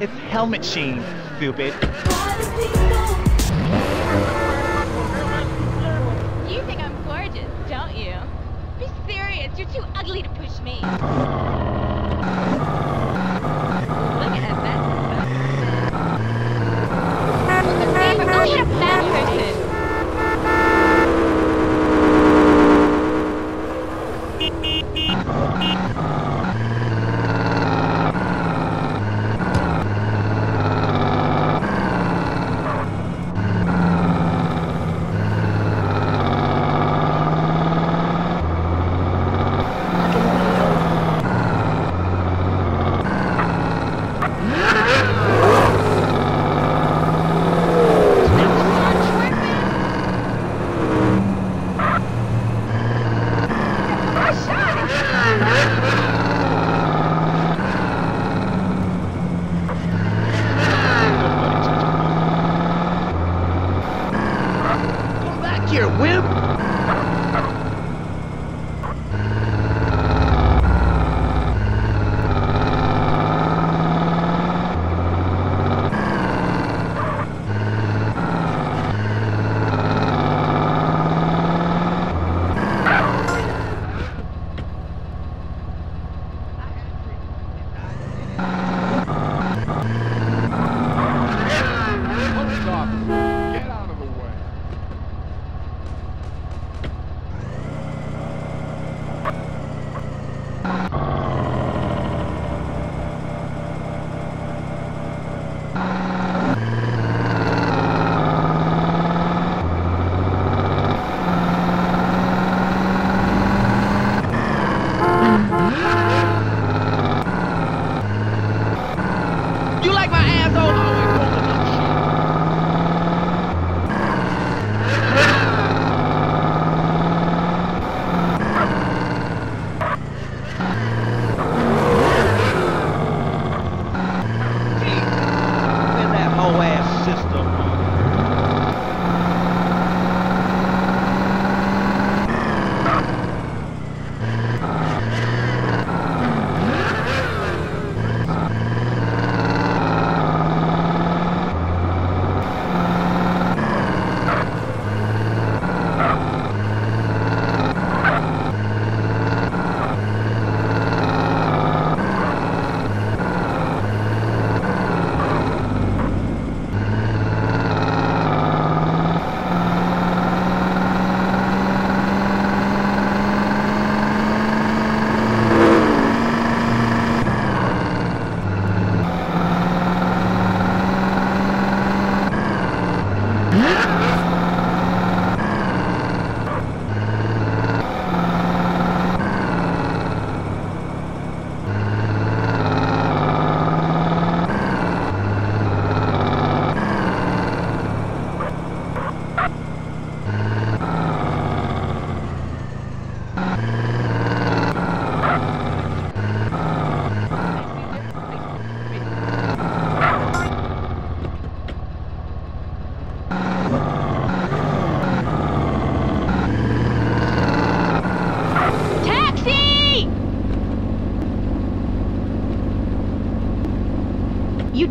It's Helmet Sheen, stupid. You think I'm gorgeous, don't you? Be serious, you're too ugly to push me.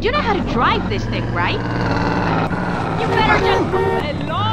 You know how to drive this thing, right? You better just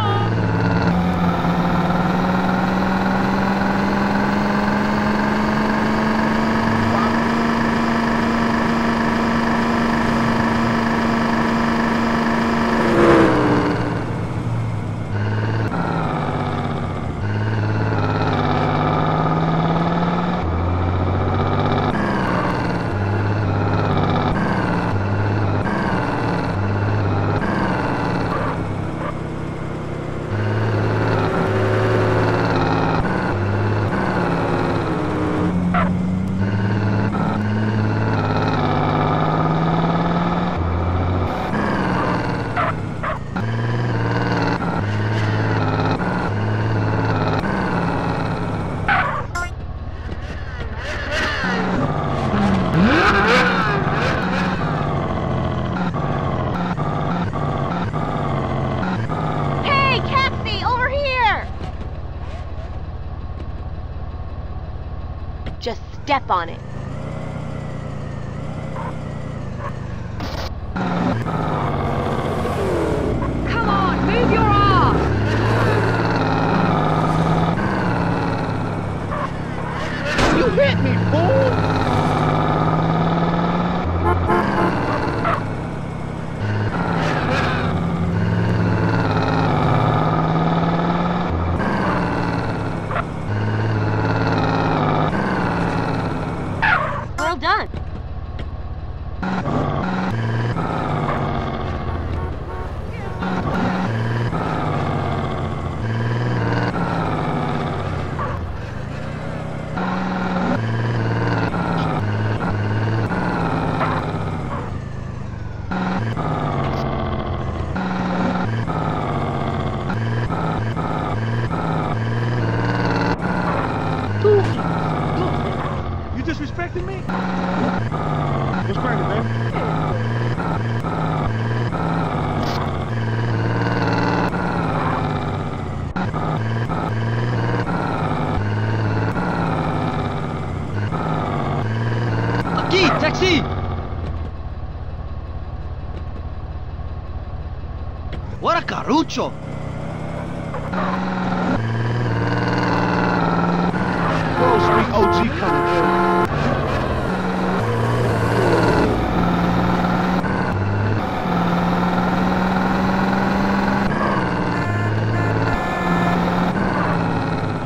hello. step on it. Come on, move your ass! You hit me, fool! Well done. You disrespecting me? What's cracking, man? Aquí, taxi! What a carucho! Wall Street OG coming, man.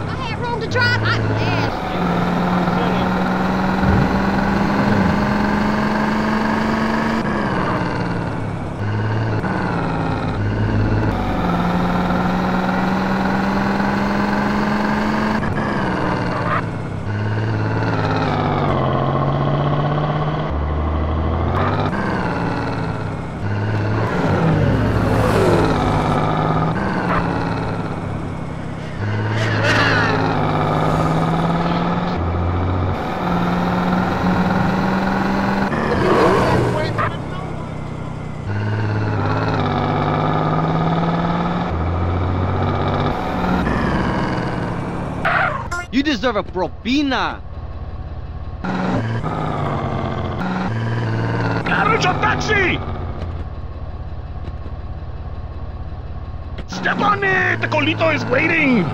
I had room to drive. I asked you. You deserve a propina! Carucho taxi! Step on it! The colito is waiting!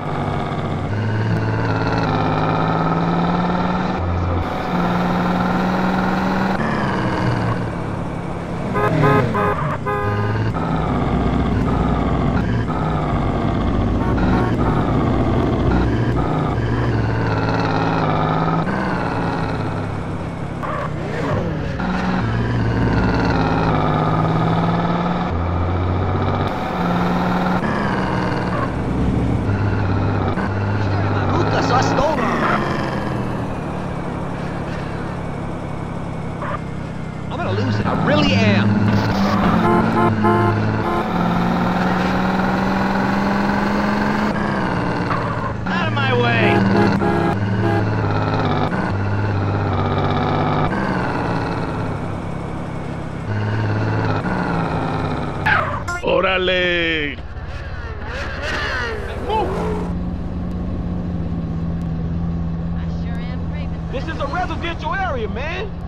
I'm gonna lose it, I really am! Out of my way! Órale! This is a residential area, man!